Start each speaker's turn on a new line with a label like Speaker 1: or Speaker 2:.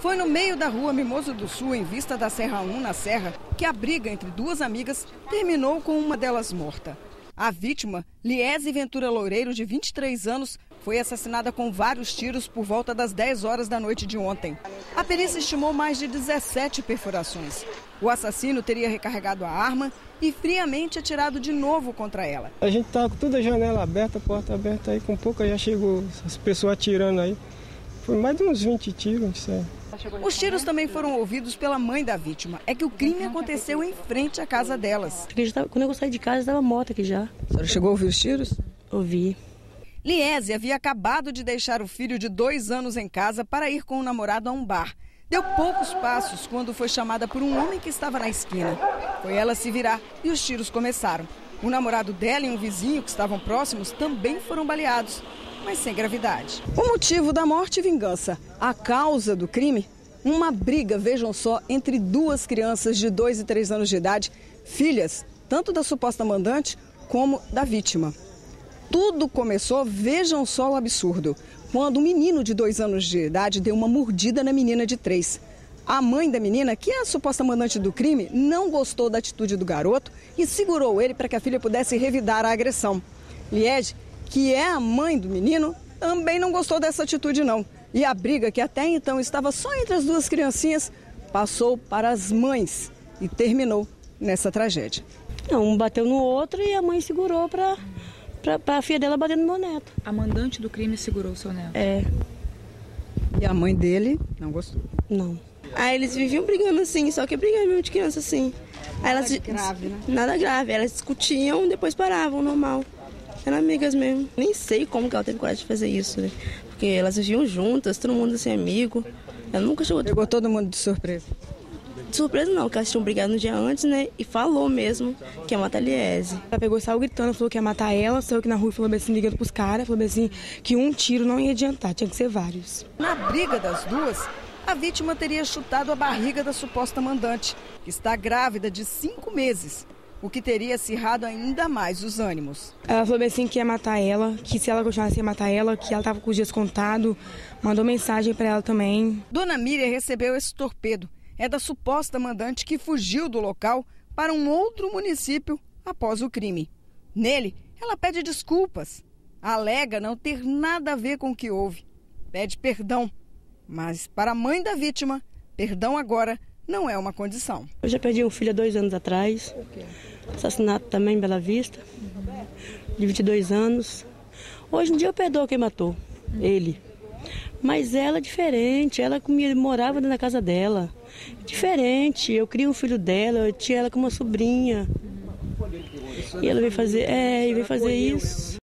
Speaker 1: Foi no meio da rua Mimoso do Sul, em vista da Serra 1, na Serra, que a briga entre duas amigas terminou com uma delas morta. A vítima, Liese Ventura Loureiro, de 23 anos, foi assassinada com vários tiros por volta das 10 horas da noite de ontem. A perícia estimou mais de 17 perfurações. O assassino teria recarregado a arma e friamente atirado de novo contra ela.
Speaker 2: A gente estava com toda a janela aberta, porta aberta aí, com pouco já chegou as pessoas atirando aí. Foi mais de uns 20 tiros, não sei.
Speaker 1: Os tiros também foram ouvidos pela mãe da vítima. É que o crime aconteceu em frente à casa delas.
Speaker 3: Quando eu saí de casa, estava morta aqui já.
Speaker 1: A senhora chegou a ouvir os tiros?
Speaker 3: Ouvi.
Speaker 1: Liese havia acabado de deixar o filho de dois anos em casa para ir com o namorado a um bar. Deu poucos passos quando foi chamada por um homem que estava na esquina. Foi ela se virar e os tiros começaram. O namorado dela e um vizinho que estavam próximos também foram baleados, mas sem gravidade. O motivo da morte e vingança. A causa do crime? Uma briga, vejam só, entre duas crianças de 2 e 3 anos de idade, filhas tanto da suposta mandante como da vítima. Tudo começou, vejam só o absurdo, quando um menino de dois anos de idade deu uma mordida na menina de três. A mãe da menina, que é a suposta mandante do crime, não gostou da atitude do garoto e segurou ele para que a filha pudesse revidar a agressão. Liege, que é a mãe do menino, também não gostou dessa atitude não. E a briga, que até então estava só entre as duas criancinhas, passou para as mães e terminou nessa tragédia.
Speaker 3: Um bateu no outro e a mãe segurou para para a filha dela bater no meu neto.
Speaker 4: A mandante do crime segurou o seu neto?
Speaker 3: É.
Speaker 1: E a mãe dele não gostou?
Speaker 3: Não.
Speaker 5: Aí eles viviam brigando assim, só que brigando mesmo de criança assim. Aí
Speaker 1: Nada
Speaker 5: elas,
Speaker 1: grave, né?
Speaker 5: Nada grave. Elas discutiam, depois paravam, normal. Eram amigas mesmo. Nem sei como que ela teve coragem de fazer isso, né? Porque elas viviam juntas, todo mundo assim, amigo. Ela nunca chegou...
Speaker 1: Pegou todo mundo de surpresa?
Speaker 5: De surpresa não, porque elas tinham brigado no dia antes, né? E falou mesmo que ia matar a Liese.
Speaker 6: Ela pegou e saiu gritando, falou que ia matar ela, saiu aqui na rua e falou assim, ligando pros caras, falou assim, que um tiro não ia adiantar, tinha que ser vários.
Speaker 1: Na briga das duas, a vítima teria chutado a barriga da suposta mandante, que está grávida de cinco meses, o que teria acirrado ainda mais os ânimos.
Speaker 6: Ela falou assim que ia matar ela, que se ela continuasse ia matar ela, que ela estava com os dias contados, mandou mensagem para ela também.
Speaker 1: Dona Miriam recebeu esse torpedo. É da suposta mandante que fugiu do local para um outro município após o crime. Nele, ela pede desculpas. Alega não ter nada a ver com o que houve. Pede perdão. Mas para a mãe da vítima, perdão agora não é uma condição.
Speaker 3: Eu já perdi um filho há dois anos atrás. Assassinato também em Bela Vista. De 22 anos. Hoje em dia eu perdoo quem matou. Ele. Mas ela é diferente. Ela morava dentro da casa dela. Diferente. Eu criei um filho dela. Eu tinha ela como uma sobrinha. E ela veio fazer, é, veio fazer isso.